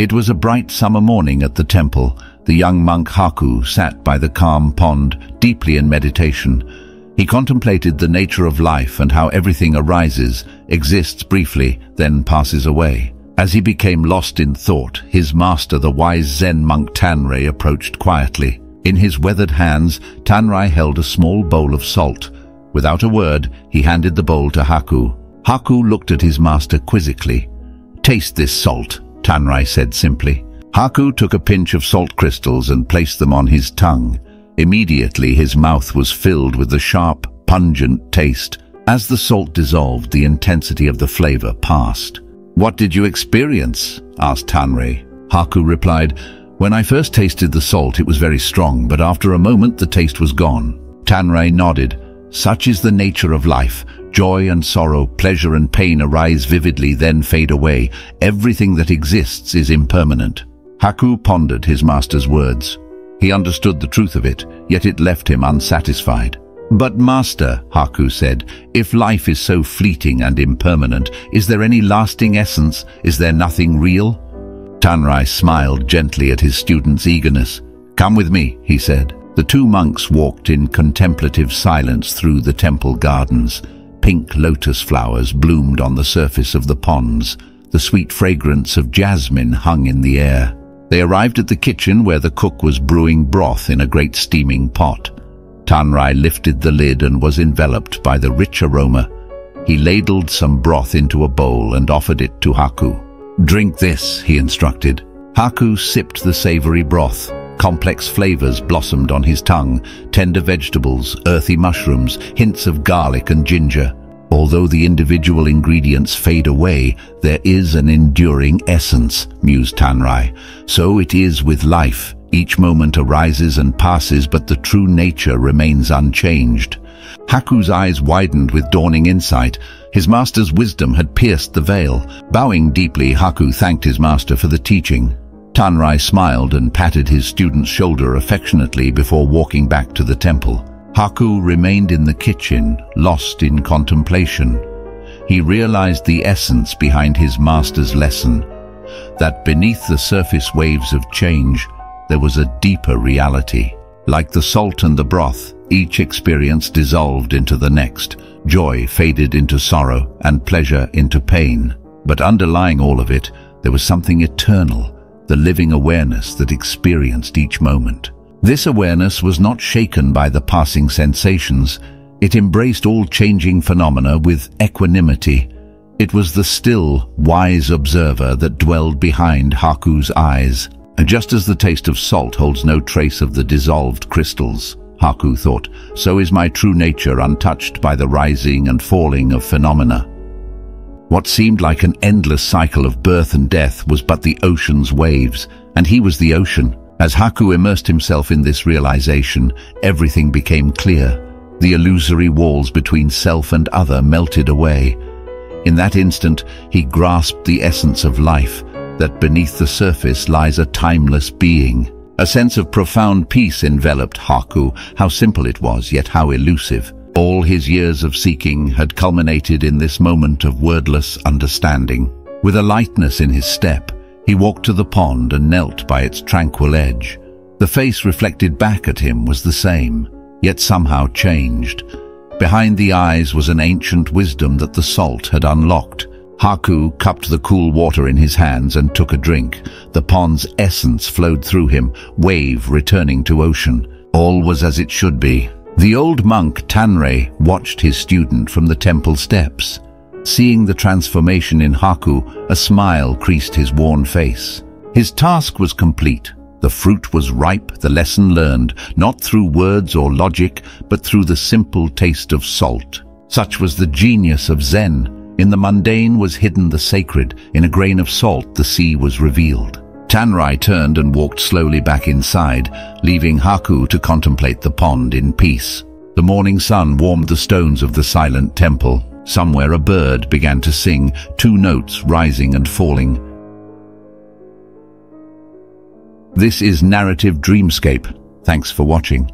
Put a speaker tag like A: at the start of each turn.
A: It was a bright summer morning at the temple. The young monk Haku sat by the calm pond, deeply in meditation. He contemplated the nature of life and how everything arises, exists briefly, then passes away. As he became lost in thought, his master, the wise Zen monk Tanrei, approached quietly. In his weathered hands, Tanrei held a small bowl of salt. Without a word, he handed the bowl to Haku. Haku looked at his master quizzically. Taste this salt, Tanrei said simply. Haku took a pinch of salt crystals and placed them on his tongue. Immediately his mouth was filled with the sharp, pungent taste. As the salt dissolved, the intensity of the flavor passed. What did you experience? asked Tanrei. Haku replied, When I first tasted the salt, it was very strong, but after a moment the taste was gone. Tanrei nodded. Such is the nature of life. Joy and sorrow, pleasure and pain arise vividly, then fade away. Everything that exists is impermanent. Haku pondered his master's words. He understood the truth of it, yet it left him unsatisfied. But master, Haku said, if life is so fleeting and impermanent, is there any lasting essence? Is there nothing real? Tanrei smiled gently at his student's eagerness. Come with me, he said. The two monks walked in contemplative silence through the temple gardens. Pink lotus flowers bloomed on the surface of the ponds. The sweet fragrance of jasmine hung in the air. They arrived at the kitchen where the cook was brewing broth in a great steaming pot. Tanrei lifted the lid and was enveloped by the rich aroma. He ladled some broth into a bowl and offered it to Haku. Drink this, he instructed. Haku sipped the savory broth. Complex flavors blossomed on his tongue, tender vegetables, earthy mushrooms, hints of garlic and ginger. Although the individual ingredients fade away, there is an enduring essence, mused Tanrei. So it is with life. Each moment arises and passes, but the true nature remains unchanged. Haku's eyes widened with dawning insight. His master's wisdom had pierced the veil. Bowing deeply, Haku thanked his master for the teaching. Tanrei smiled and patted his student's shoulder affectionately before walking back to the temple. Haku remained in the kitchen, lost in contemplation. He realized the essence behind his master's lesson, that beneath the surface waves of change, there was a deeper reality. Like the salt and the broth, each experience dissolved into the next. Joy faded into sorrow and pleasure into pain. But underlying all of it, there was something eternal, the living awareness that experienced each moment. This awareness was not shaken by the passing sensations. It embraced all changing phenomena with equanimity. It was the still, wise observer that dwelled behind Haku's eyes. And just as the taste of salt holds no trace of the dissolved crystals, Haku thought, so is my true nature untouched by the rising and falling of phenomena. What seemed like an endless cycle of birth and death was but the ocean's waves, and he was the ocean. As Haku immersed himself in this realization, everything became clear. The illusory walls between self and other melted away. In that instant, he grasped the essence of life, that beneath the surface lies a timeless being. A sense of profound peace enveloped Haku, how simple it was, yet how elusive. All his years of seeking had culminated in this moment of wordless understanding. With a lightness in his step, he walked to the pond and knelt by its tranquil edge. The face reflected back at him was the same, yet somehow changed. Behind the eyes was an ancient wisdom that the salt had unlocked, Haku cupped the cool water in his hands and took a drink. The pond's essence flowed through him, wave returning to ocean. All was as it should be. The old monk Tanrei watched his student from the temple steps. Seeing the transformation in Haku, a smile creased his worn face. His task was complete. The fruit was ripe, the lesson learned, not through words or logic, but through the simple taste of salt. Such was the genius of Zen, in the mundane was hidden the sacred, in a grain of salt the sea was revealed. Tanrei turned and walked slowly back inside, leaving Haku to contemplate the pond in peace. The morning sun warmed the stones of the silent temple. Somewhere a bird began to sing, two notes rising and falling. This is Narrative Dreamscape. Thanks for watching.